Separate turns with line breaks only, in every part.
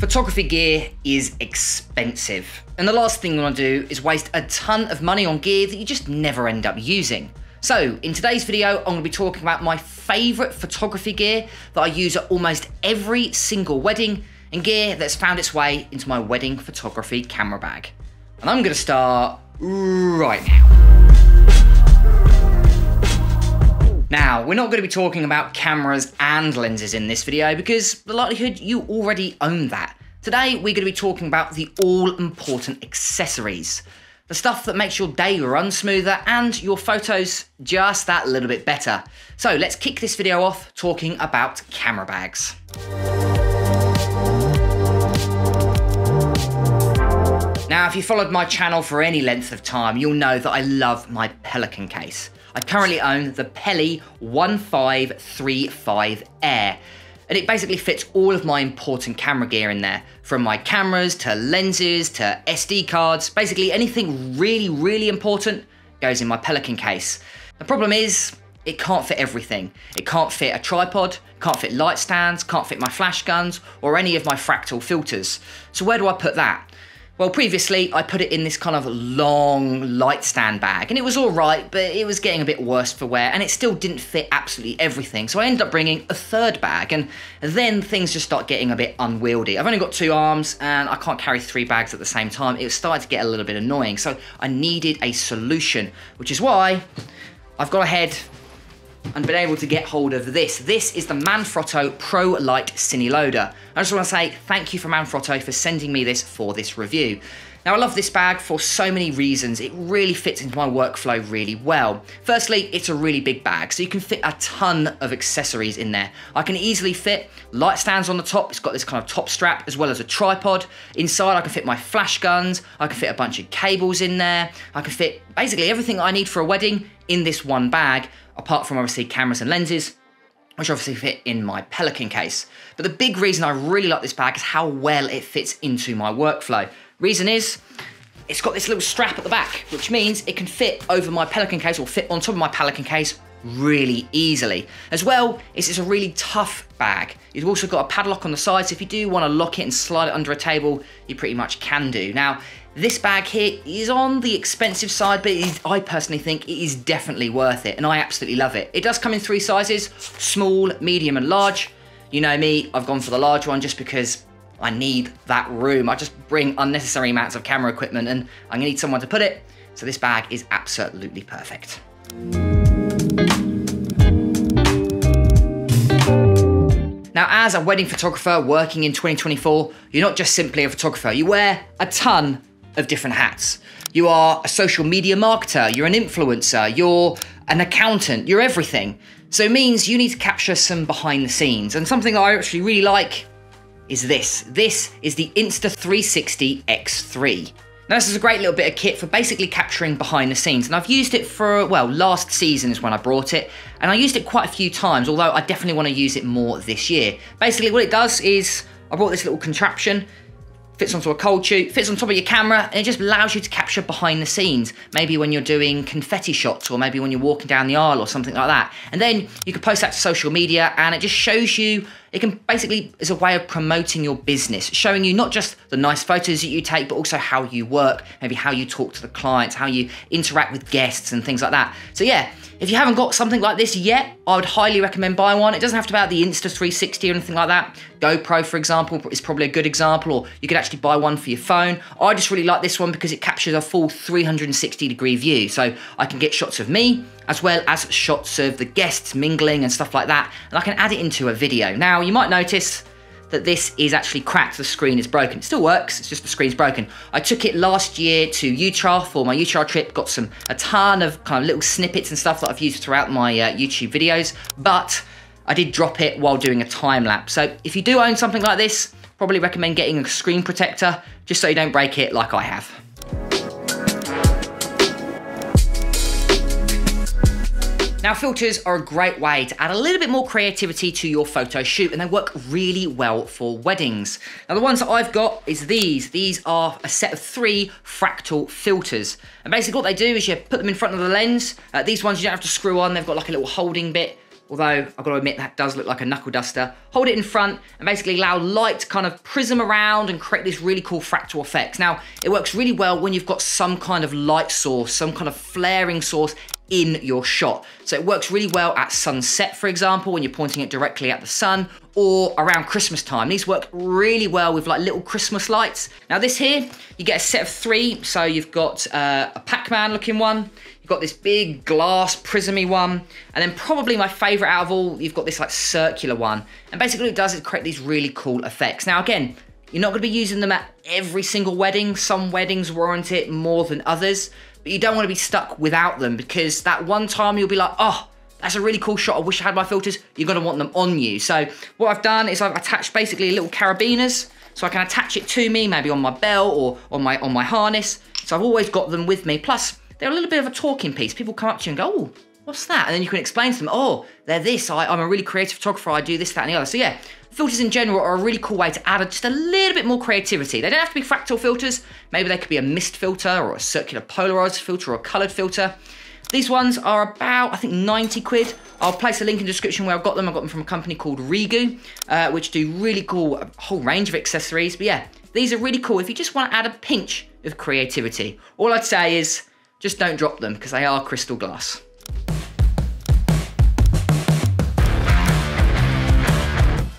Photography gear is expensive, and the last thing you want to do is waste a ton of money on gear that you just never end up using. So, in today's video, I'm going to be talking about my favourite photography gear that I use at almost every single wedding and gear that's found its way into my wedding photography camera bag. And I'm going to start right now. Now, we're not going to be talking about cameras and lenses in this video because the likelihood you already own that. Today, we're going to be talking about the all-important accessories. The stuff that makes your day run smoother and your photos just that little bit better. So let's kick this video off talking about camera bags. Now, if you followed my channel for any length of time, you'll know that I love my Pelican case. I currently own the Peli 1535 Air. And it basically fits all of my important camera gear in there, from my cameras to lenses to SD cards. Basically anything really, really important goes in my Pelican case. The problem is, it can't fit everything. It can't fit a tripod, can't fit light stands, can't fit my flash guns, or any of my fractal filters. So where do I put that? Well, previously I put it in this kind of long light stand bag and it was all right, but it was getting a bit worse for wear and it still didn't fit absolutely everything. So I ended up bringing a third bag and then things just start getting a bit unwieldy. I've only got two arms and I can't carry three bags at the same time. It started to get a little bit annoying. So I needed a solution, which is why I've gone ahead and been able to get hold of this. This is the Manfrotto Pro Light Cineloader. I just want to say thank you for Manfrotto for sending me this for this review. Now I love this bag for so many reasons. It really fits into my workflow really well. Firstly, it's a really big bag, so you can fit a ton of accessories in there. I can easily fit light stands on the top. It's got this kind of top strap as well as a tripod. Inside I can fit my flash guns. I can fit a bunch of cables in there. I can fit basically everything I need for a wedding in this one bag apart from obviously cameras and lenses, which obviously fit in my Pelican case. But the big reason I really like this bag is how well it fits into my workflow. Reason is, it's got this little strap at the back, which means it can fit over my Pelican case or fit on top of my Pelican case really easily. As well, it's, a really tough bag. You've also got a padlock on the side, so if you do want to lock it and slide it under a table, you pretty much can do. Now, this bag here is on the expensive side, but is, I personally think it is definitely worth it, and I absolutely love it. It does come in three sizes, small, medium, and large. You know me, I've gone for the large one just because I need that room. I just bring unnecessary amounts of camera equipment, and I'm gonna need someone to put it, so this bag is absolutely perfect. Now, as a wedding photographer working in 2024, you're not just simply a photographer, you wear a ton of different hats. You are a social media marketer, you're an influencer, you're an accountant, you're everything. So it means you need to capture some behind the scenes. And something that I actually really like is this. This is the Insta360 X3. Now this is a great little bit of kit for basically capturing behind the scenes and I've used it for, well, last season is when I brought it and I used it quite a few times, although I definitely want to use it more this year. Basically what it does is, I brought this little contraption fits onto a cold shoe, fits on top of your camera, and it just allows you to capture behind the scenes. Maybe when you're doing confetti shots, or maybe when you're walking down the aisle, or something like that. And then you can post that to social media, and it just shows you, it can basically, is a way of promoting your business, showing you not just the nice photos that you take, but also how you work, maybe how you talk to the clients, how you interact with guests, and things like that. So yeah, if you haven't got something like this yet, I would highly recommend buying one. It doesn't have to be about the Insta360 or anything like that. GoPro, for example, is probably a good example, or you could actually buy one for your phone. I just really like this one because it captures a full 360 degree view. So I can get shots of me, as well as shots of the guests mingling and stuff like that, and I can add it into a video. Now, you might notice that this is actually cracked, the screen is broken. It still works, it's just the screen's broken. I took it last year to Utah for my Utah trip, got some a ton of kind of little snippets and stuff that I've used throughout my uh, YouTube videos, but I did drop it while doing a time lapse. So if you do own something like this, probably recommend getting a screen protector, just so you don't break it like I have. Now filters are a great way to add a little bit more creativity to your photo shoot and they work really well for weddings. Now the ones that I've got is these. These are a set of three fractal filters. And basically what they do is you put them in front of the lens. Uh, these ones you don't have to screw on, they've got like a little holding bit although I've got to admit that does look like a knuckle duster. Hold it in front and basically allow light to kind of prism around and create this really cool fractal effects. Now, it works really well when you've got some kind of light source, some kind of flaring source in your shot. So it works really well at sunset, for example, when you're pointing it directly at the sun, or around Christmas time. These work really well with like little Christmas lights. Now this here, you get a set of three. So you've got uh, a Pac-Man looking one, you've got this big glass prismy one, and then probably my favorite out of all, you've got this like circular one. And basically what it does is create these really cool effects. Now again, you're not gonna be using them at every single wedding. Some weddings warrant it more than others, but you don't wanna be stuck without them because that one time you'll be like, oh, that's a really cool shot. I wish I had my filters. You're gonna want them on you. So what I've done is I've attached basically little carabiners so I can attach it to me, maybe on my belt or on my on my harness. So I've always got them with me. Plus, they're a little bit of a talking piece. People come up to you and go, oh, what's that? And then you can explain to them, oh, they're this. I, I'm a really creative photographer. I do this, that, and the other. So yeah, filters in general are a really cool way to add just a little bit more creativity. They don't have to be fractal filters. Maybe they could be a mist filter or a circular polarized filter or a colored filter. These ones are about, I think, 90 quid. I'll place a link in the description where I've got them. I got them from a company called Rigu, uh, which do really cool, a whole range of accessories. But yeah, these are really cool if you just want to add a pinch of creativity. All I'd say is just don't drop them because they are crystal glass.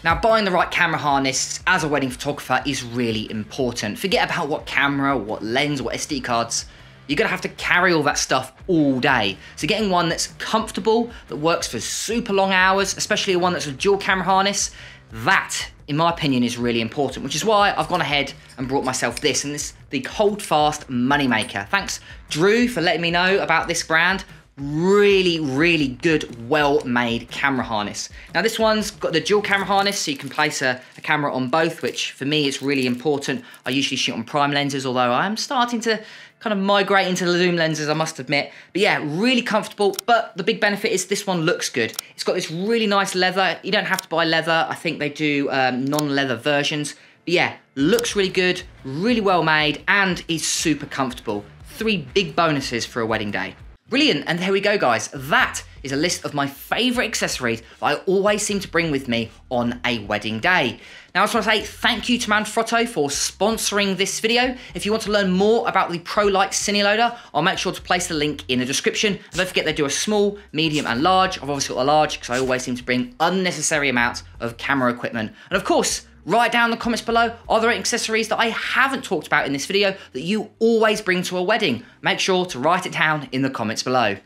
Now, buying the right camera harness as a wedding photographer is really important. Forget about what camera, what lens, what SD cards you're gonna have to carry all that stuff all day. So getting one that's comfortable, that works for super long hours, especially one that's a dual camera harness, that, in my opinion, is really important, which is why I've gone ahead and brought myself this, and this the Holdfast Moneymaker. Thanks, Drew, for letting me know about this brand really really good well made camera harness. Now this one's got the dual camera harness so you can place a, a, camera on both which for me is really important. I usually shoot on prime lenses although i'm starting to kind of migrate into the zoom lenses i must admit. But yeah really comfortable but the big benefit is this one looks good. It's got this really nice leather. You don't have to buy leather. I think they do um, non-leather versions. But yeah looks really good really well made and is super comfortable. Three big bonuses for a wedding day Brilliant, and there we go guys. That is a list of my favourite accessories that I always seem to bring with me on a wedding day. Now I just want to say thank you to Manfrotto for sponsoring this video. If you want to learn more about the Pro Light Cineloader, I'll make sure to place the link in the description. And don't forget they do a small, medium and large. I've obviously got a large because I always seem to bring unnecessary amounts of camera equipment. And of course, Write down in the comments below, are there accessories that I haven't talked about in this video that you always bring to a wedding? Make sure to write it down in the comments below.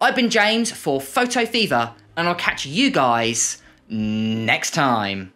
I've been James for Photo Feaver, and I'll catch you guys next time.